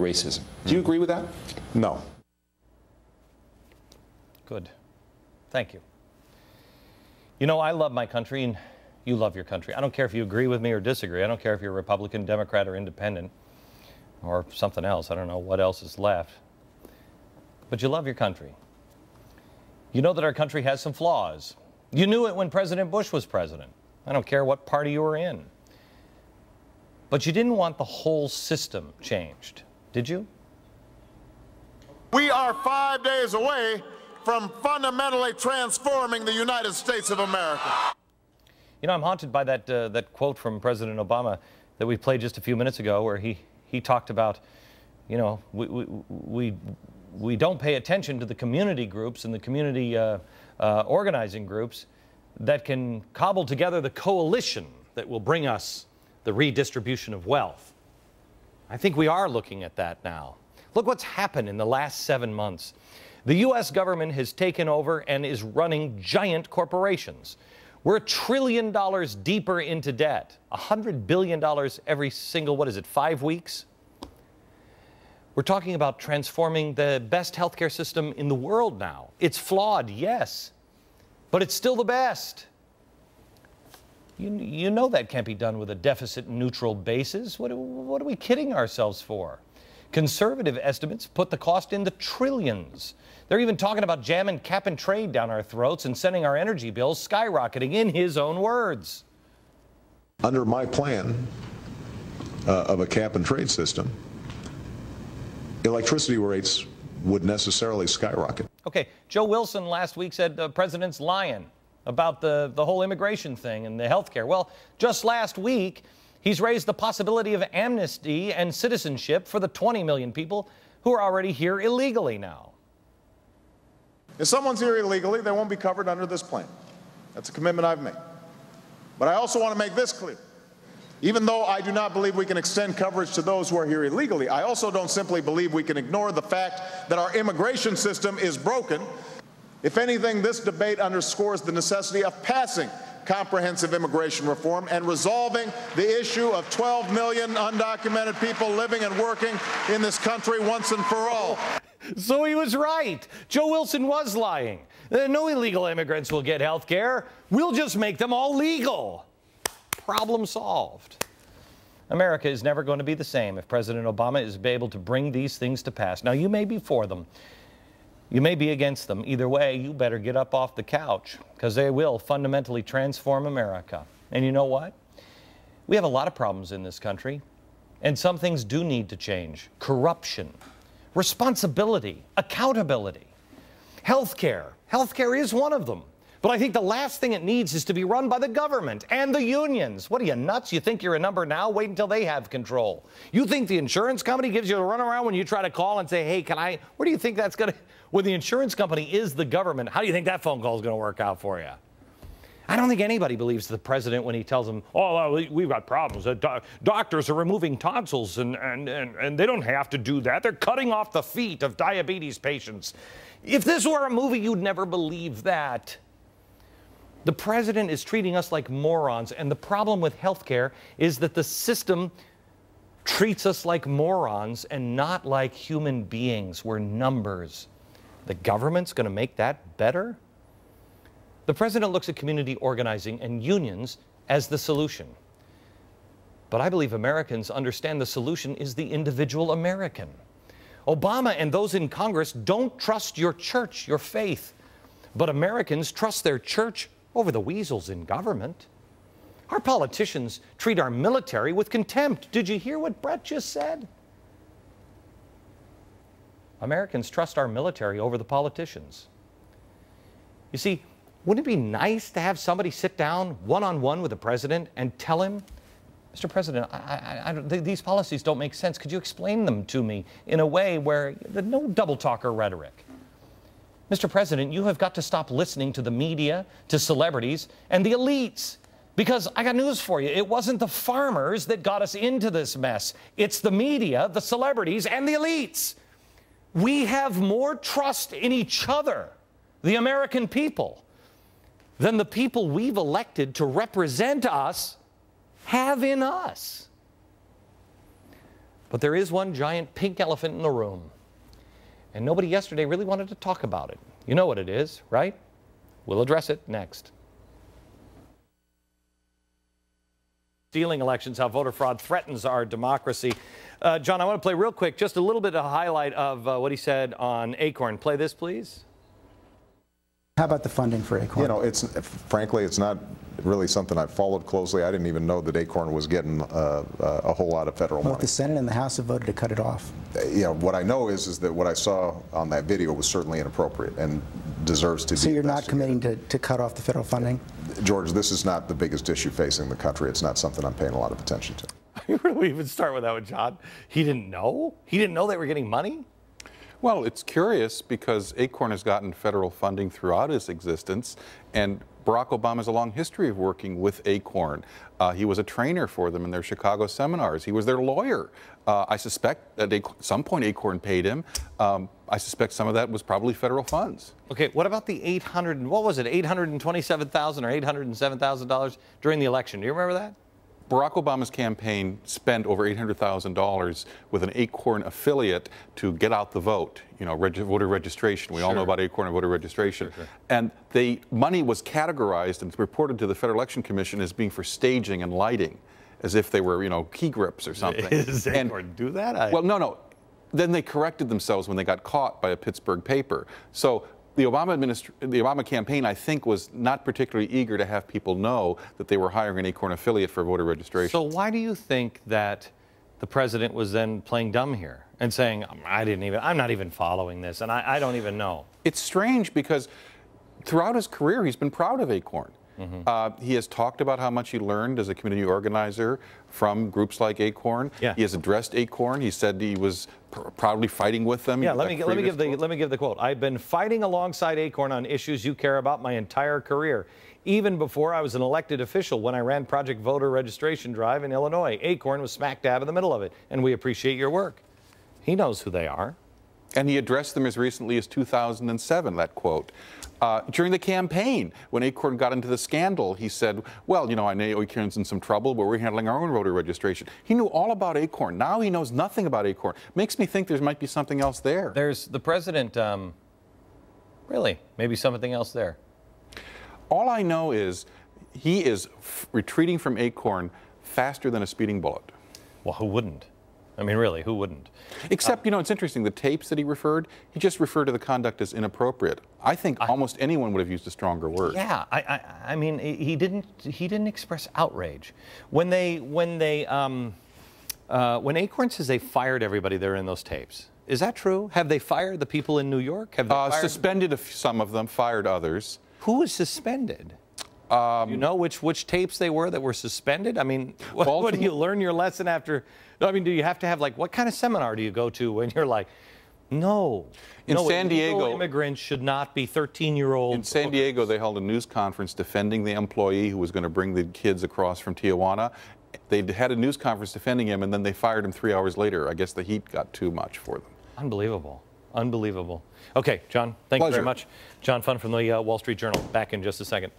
racism. Do you agree with that? No. Good. Thank you. You know, I love my country and you love your country. I don't care if you agree with me or disagree. I don't care if you're Republican, Democrat, or Independent or something else. I don't know what else is left. But you love your country. You know that our country has some flaws. You knew it when President Bush was president. I don't care what party you were in. But you didn't want the whole system changed, did you? We are five days away from fundamentally transforming the United States of America. You know, I'm haunted by that, uh, that quote from President Obama that we played just a few minutes ago where he, he talked about, you know, we, we, we, we don't pay attention to the community groups and the community uh, uh, organizing groups that can cobble together the coalition that will bring us the redistribution of wealth. I think we are looking at that now. Look what's happened in the last seven months. The U.S. government has taken over and is running giant corporations. We're a trillion dollars deeper into debt, a $100 billion every single, what is it, five weeks? We're talking about transforming the best healthcare system in the world now. It's flawed, yes, but it's still the best. You, you know that can't be done with a deficit neutral basis. What, what are we kidding ourselves for? Conservative estimates put the cost in the trillions. They're even talking about jamming cap and trade down our throats and sending our energy bills skyrocketing, in his own words. Under my plan uh, of a cap and trade system, electricity rates would necessarily skyrocket. Okay, Joe Wilson last week said the president's lying about the, the whole immigration thing and the health care. Well, just last week, he's raised the possibility of amnesty and citizenship for the 20 million people who are already here illegally now. If someone's here illegally, they won't be covered under this plan. That's a commitment I've made. But I also want to make this clear. Even though I do not believe we can extend coverage to those who are here illegally, I also don't simply believe we can ignore the fact that our immigration system is broken. If anything, this debate underscores the necessity of passing comprehensive immigration reform and resolving the issue of 12 million undocumented people living and working in this country once and for all. So he was right. Joe Wilson was lying. Uh, no illegal immigrants will get health care. We'll just make them all legal. Problem solved. America is never going to be the same if President Obama is able to bring these things to pass. Now, you may be for them. You may be against them. Either way, you better get up off the couch because they will fundamentally transform America. And you know what? We have a lot of problems in this country, and some things do need to change. Corruption, responsibility, accountability, health care. Health care is one of them. But I think the last thing it needs is to be run by the government and the unions. What are you nuts? You think you're a number now? Wait until they have control. You think the insurance company gives you a runaround when you try to call and say, hey, can I? Where do you think that's going to? When the insurance company is the government, how do you think that phone call is going to work out for you? I don't think anybody believes the president when he tells them, oh, we've got problems. Do doctors are removing tonsils and, and, and, and they don't have to do that. They're cutting off the feet of diabetes patients. If this were a movie, you'd never believe that. The president is treating us like morons, and the problem with healthcare is that the system treats us like morons and not like human beings. We're numbers. The government's going to make that better? The president looks at community organizing and unions as the solution. But I believe Americans understand the solution is the individual American. Obama and those in Congress don't trust your church, your faith, but Americans trust their church over the weasels in government. Our politicians treat our military with contempt. Did you hear what Brett just said? Americans trust our military over the politicians. You see, wouldn't it be nice to have somebody sit down one on one with the president and tell him, Mr. President, I, I, I, these policies don't make sense. Could you explain them to me in a way where no double talker rhetoric? Mr. President, you have got to stop listening to the media, to celebrities, and the elites. Because I got news for you. It wasn't the farmers that got us into this mess. It's the media, the celebrities, and the elites. We have more trust in each other, the American people, than the people we've elected to represent us have in us. But there is one giant pink elephant in the room. And nobody yesterday really wanted to talk about it. You know what it is, right? We'll address it next. Stealing elections, how voter fraud threatens our democracy. Uh, John, I want to play real quick just a little bit of a highlight of uh, what he said on Acorn. Play this, please. How about the funding for Acorn? You know, it's, frankly, it's not really something I've followed closely. I didn't even know that Acorn was getting uh, uh, a whole lot of federal well, money. the Senate and the House have voted to cut it off. You know, what I know is, is that what I saw on that video was certainly inappropriate and deserves to So be So you're not committing to, to cut off the federal funding? George, this is not the biggest issue facing the country. It's not something I'm paying a lot of attention to. Where do we even start with that one, John? He didn't know? He didn't know they were getting money? Well, it's curious because Acorn has gotten federal funding throughout its existence, and Barack Obama has a long history of working with Acorn. Uh, he was a trainer for them in their Chicago seminars. He was their lawyer. Uh, I suspect at some point Acorn paid him. Um, I suspect some of that was probably federal funds. Okay, what about the 800, what was it, 827,000 or $807,000 during the election? Do you remember that? Barack Obama's campaign spent over $800,000 with an Acorn affiliate to get out the vote, you know, reg- voter registration. We all know about Acorn and voter registration. And the money was categorized and reported to the Federal Election Commission as being for staging and lighting, as if they were, you know, key grips or something. Is And- Acorn do that? I- well, no, no. Then they corrected themselves when they got caught by a Pittsburgh paper. So the Obama administr- the Obama campaign, I think, was not particularly eager to have people know that they were hiring an Acorn affiliate for voter registration. So why do you think that the president was then playing dumb here and saying, I didn't even, I'm not even following this and I, I don't even know? it's strange because throughout his career, he's been proud of Acorn. Mm-hmm. Uh, he has talked about how much he learned as a community organizer from groups like Acorn. Yeah. He has addressed Acorn. He said he was pr- proudly fighting with them. Yeah, let me, let me give the, let me give the quote. I've been fighting alongside Acorn on issues you care about my entire career. Even before I was an elected official when I ran Project Voter Registration Drive in Illinois, Acorn was smack dab in the middle of it, and we appreciate your work. He knows who they are. And he addressed them as recently as 2007, that quote. Uh, during the campaign, when Acorn got into the scandal, he said, Well, you know, I know Acorn's in some trouble, but we're handling our own voter registration. He knew all about Acorn. Now he knows nothing about Acorn. Makes me think there might be something else there. There's the president, um, really, maybe something else there. All I know is he is f- retreating from Acorn faster than a speeding bullet. Well, who wouldn't? I mean, really, who wouldn't? Except, you know, it's interesting. The tapes that he referred, he just referred to the conduct as inappropriate. I think almost anyone would have used a stronger word. Yeah, I, I, I mean, he didn't, he didn't express outrage when they, when they, um, uh, when Acorn says they fired everybody there in those tapes. Is that true? Have they fired the people in New York? Have they Uh, fired? suspended some of them, fired others. Who was suspended? You know which which tapes they were that were suspended? I mean, what, what do you learn your lesson after? I mean, do you have to have like what kind of seminar do you go to when you're like, no, In no, San Diego- immigrants should not be 13 year olds. In San Diego, they held a news conference defending the employee who was going to bring the kids across from Tijuana. They had a news conference defending him, and then they fired him three hours later. I guess the heat got too much for them. Unbelievable. Unbelievable. Okay, John, thank you very much. John Fund from the uh, Wall Street Journal. Back in just a second.